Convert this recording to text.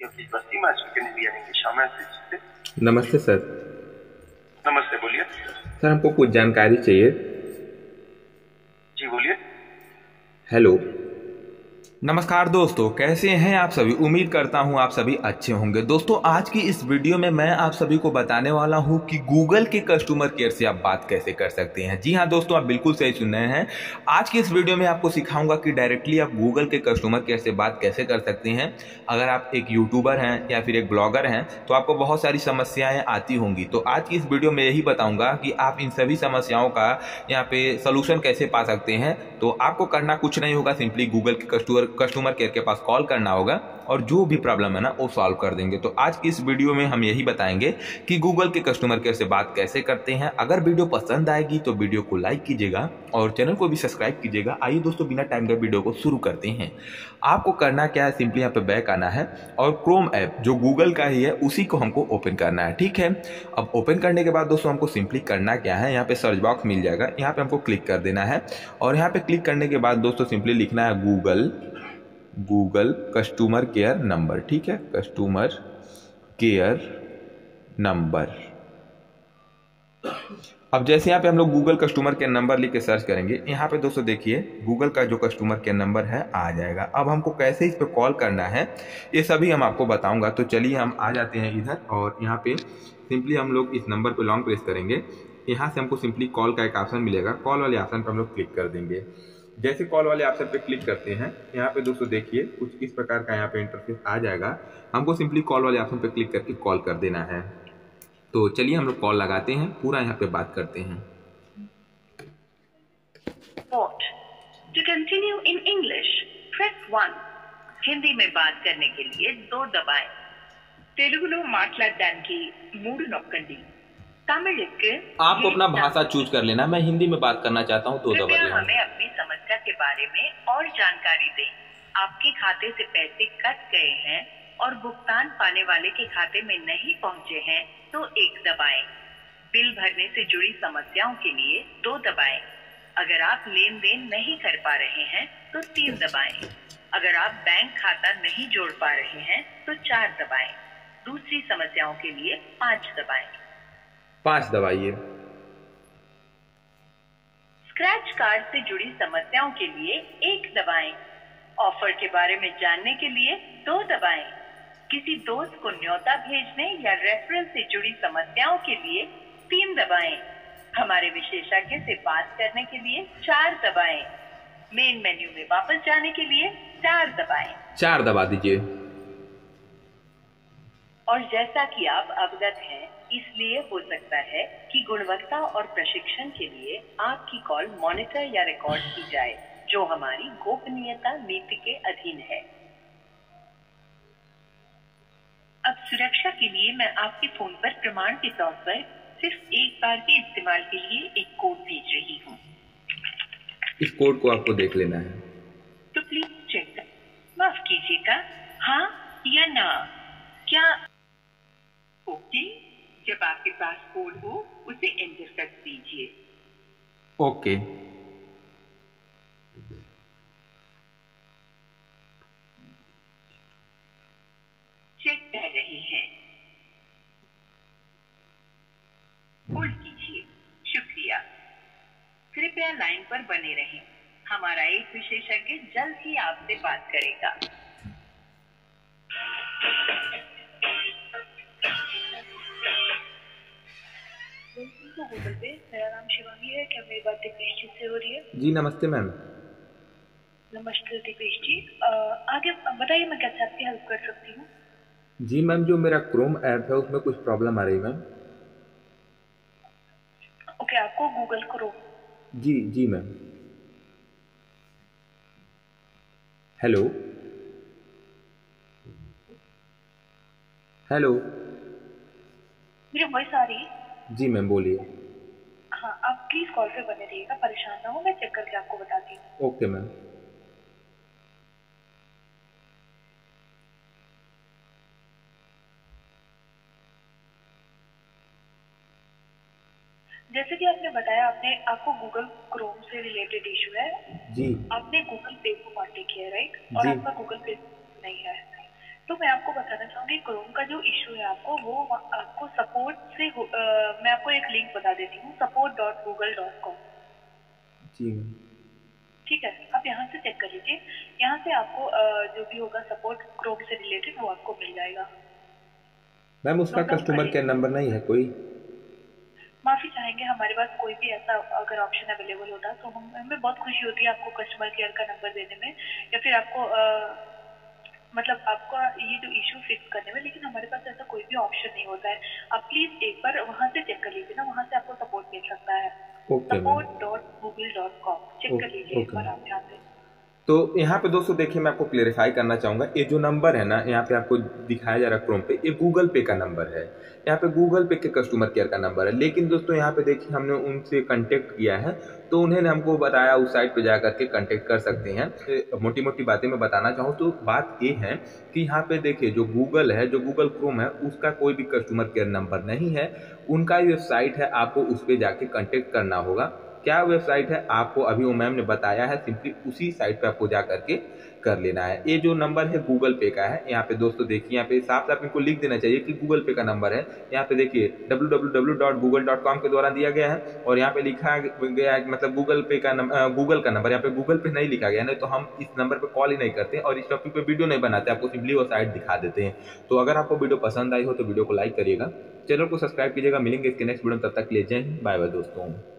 How may I assist you? नमस्ते sir. नमस्ते बोलिए। सर हमको कुछ जानकारी चाहिए। जी बोलिए। हेलो। नमस्कार दोस्तों, कैसे हैं आप सभी? उम्मीद करता हूँ आप सभी अच्छे होंगे। दोस्तों, आज की इस वीडियो में मैं आप सभी को बताने वाला हूँ कि गूगल के कस्टमर केयर से आप बात कैसे कर सकते हैं। जी हाँ, दोस्तों, आप बिल्कुल सही सुन रहे हैं। आज की इस वीडियो में आपको सिखाऊँगा कि डायरेक्टली आप गूगल के कस्टमर केयर से बात कैसे कर सकते हैं। अगर आप एक यूट्यूबर हैं या फिर एक ब्लॉगर हैं तो आपको बहुत सारी समस्याएँ आती होंगी। तो आज की इस वीडियो में यही बताऊँगा कि आप इन सभी समस्याओं का यहाँ पे सोल्यूशन कैसे पा सकते हैं। तो आपको करना कुछ नहीं होगा सिंपली गूगल के कस्टमर कस्टमर केयर के पास कॉल करना होगा और जो भी प्रॉब्लम है ना, वो सॉल्व कर देंगे। तो आज इस वीडियो में हम यही बताएँगे कि गूगल के कस्टमर केयर से बात कैसे करते हैं। अगर वीडियो पसंद आएगी तो वीडियो को लाइक कीजिएगा और चैनल को भी सब्सक्राइब कीजिएगा। आइए दोस्तों, बिना टाइम के वीडियो को शुरू करते हैं। आपको करना क्या है? सिंपली यहाँ पे बैक आना है और क्रोम ऐप जो गूगल का ही है, उसी को हमको ओपन करना है, ठीक है? अब ओपन करने के बाद दोस्तों, हमको सिंपली करना क्या है? यहाँ पे सर्च बॉक्स मिल जाएगा। यहाँ पे हमको क्लिक कर देना है और यहाँ पे क्लिक करने के बाद दोस्तों सिंपली लिखना है Google Google customer care number ठीक है? कस्टमर केयर नंबर अब जैसे यहाँ पे हम लोग गूगल कस्टमर केयर नंबर लिख के सर्च करेंगे, यहाँ पे दोस्तों देखिए गूगल का जो कस्टमर केयर नंबर है, आ जाएगा। अब हमको कैसे इस पर कॉल करना है, ये सभी हम आपको बताऊँगा। तो चलिए हम आ जाते हैं इधर, और यहाँ पे सिंपली हम लोग इस नंबर पे लॉन्ग प्रेस करेंगे। यहाँ से हमको सिंपली कॉल का एक ऑप्शन मिलेगा। कॉल वाले ऑप्शन पर हम लोग क्लिक कर देंगे। जैसे कॉल वाले ऑप्शन पे क्लिक करते हैं यहाँ पे दोस्तों देखिए कुछ इस प्रकार का यहाँ पे इंटरफेस आ जाएगा हमको सिंपली कॉल वाले ऑप्शन पे क्लिक करके कॉल कर देना है तो चलिए हम लोग कॉल लगाते हैं पूरा यहाँ पे बात करते हैं Port. To continue in English, press 1. Hindi में बात करने के लिए दो दबाएं తెలుగులో మాట్లాడడానికి మూడు నొక్కండి తమిళకి आपको अपना भाषा चूज कर लेना मैं हिंदी में बात करना चाहता हूँ तो दबा कृपया लेना हमें अपनी समस्या के बारे में और जानकारी दें। आपके खाते से पैसे कट गए हैं और भुगतान पाने वाले के खाते में नहीं पहुँचे हैं तो एक दबाएँ। बिल भरने से जुड़ी समस्याओं के लिए दो दबाएँ। अगर आप लेन देन नहीं कर पा रहे हैं तो तीन दबाएँ। अगर आप बैंक खाता नहीं जोड़ पा रहे हैं तो चार दबाएँ। दूसरी समस्याओं के लिए पाँच दबाएँ। पाँच दबाइए। स्क्रैच कार्ड से जुड़ी समस्याओं के लिए एक दबाएँ। ऑफ़र के बारे में जानने के लिए दो दबाएँ। किसी दोस्त को न्योता भेजने या रेफरल से जुड़ी समस्याओं के लिए तीन दबाएँ। हमारे विशेषज्ञ से बात करने के लिए चार दबाएँ। मेन मेन्यू में वापस जाने के लिए चार दबाएँ। चार दबा दीजिए। और जैसा कि आप अवगत हैं इसलिए हो सकता है कि गुणवत्ता और प्रशिक्षण के लिए आपकी कॉल मॉनिटर या रिकॉर्ड की जाए जो हमारी गोपनीयता नीति के अधीन है। अब सुरक्षा के लिए मैं आपके फ़ोन पर प्रमाण के तौर पर सिर्फ़ एक बार के इस्तेमाल के लिए एक कोड भेज रही हूँ। इस कोड को आपको देख लेना है। तो प्लीज़ चेक कर माफ़ कीजिएगा। हाँ या ना? क्या? ओके। जब आपके पास कोड हो उसे एंटर कर दीजिए। ओके चेक कर रहे हैं। होल्ड कीजिए। शुक्रिया। कृपया लाइन पर बने रहें। हमारा एक विशेषज्ञ जल्द ही आपसे बात करेगा। गूगल पे। मेरा नाम शिवांगी है क्या मेरी बात दिपेश जी से हो रही है? जी नमस्ते मैम। नमस्ते दिपेश जी। आगे बताइए मैं कैसे आपकी हेल्प कर सकती हूँ? जी मैम जो मेरा क्रोम ऐप है उसमें कुछ प्रॉब्लम आ रही है मैम। ओके आपको गूगल करो जी जी मैम। हेलो हेलो मेरी वॉइस आ रही है। जी मैम बोलिए। हाँ आप प्लीज़ कॉल पे बने रहिएगा परेशान ना हो मैं चेक करके आपको बताती हूँ। ओके मैम जैसे कि आपने बताया आपने आपको गूगल क्रोम से रिलेटेड इशू है। जी। आपने गूगल पे को कांटेक्ट किया राइट और आपका गूगल पे नहीं है। तो मैं आपको बताना चाहूँगी क्रोम का जो इशू है आपको वो आपको सपोर्ट से अ, मैं आपको एक लिंक बता देती हूँ support dot Google dot com जी ठीक है? आप यहाँ से चेक कर लीजिए। यहाँ से आपको अ, जो भी होगा सपोर्ट क्रोम से रिलेटेड वो आपको मिल जाएगा। मैम उसका down कस्टमर केयर नंबर नहीं है कोई? माफ़ी चाहेंगे हमारे पास कोई भी ऐसा अगर ऑप्शन अवेलेबल होता तो हम हमें बहुत खुशी होती है आपको कस्टमर केयर का नंबर देने में या फिर आपको अ, मतलब आपका ये जो इशू फिक्स करने में लेकिन हमारे पास ऐसा कोई भी ऑप्शन नहीं होता है। आप प्लीज़ एक बार वहाँ से चेक कर लीजिए ना वहाँ से आपको सपोर्ट मिल सकता है। Support dot Google dot com check कर लीजिए एक बार आप से तो यहाँ पे दोस्तों देखिए मैं आपको क्लेरिफाई करना चाहूँगा। ये जो नंबर है ना, यहाँ पे आपको दिखाया जा रहा है क्रोम पे, ये गूगल पे का नंबर है। यहाँ पे गूगल पे के कस्टमर केयर का नंबर है। लेकिन दोस्तों यहाँ पे देखिए हमने उनसे कांटेक्ट किया है तो उन्होंने हमको बताया उस साइट पे जा करके कांटेक्ट कर सकते हैं। मोटी मोटी बातें मैं बताना चाहूँ तो बात ये है कि यहाँ पे देखिए जो गूगल है, जो गूगल क्रोम है, उसका कोई भी कस्टमर केयर नंबर नहीं है। उनका वेबसाइट है, आपको उस पर जाके कांटेक्ट करना होगा। क्या वेबसाइट है, आपको अभी वो मैम ने बताया है सिंपली उसी साइट पे आपको जा करके कर लेना है। ये जो नंबर है गूगल पे का है। यहाँ पे दोस्तों देखिए, यहाँ पे साफ़ साफ़ इनको लिख देना चाहिए कि गूगल पे का नंबर है। यहाँ पे देखिए, www.google.com के द्वारा दिया गया है और यहाँ पे लिखा गया है मतलब गूगल पे का गूगल का नंबर यहाँ पे गूगल पे नहीं लिखा गया नहीं तो हम इस नंबर पर कॉल ही नहीं करते और इस टॉपिक पे वीडियो नहीं बनाते, आपको सिंपली वो साइट दिखा देते हैं। तो अगर आपको वीडियो पसंद आई हो तो वीडियो को लाइक करिएगा। चैनल को सब्सक्राइब कीजिएगा। मिलेंगे इसके नेक्स्ट वीडियो तब तक के लिए जय हिंद। बाय बाय दोस्तों।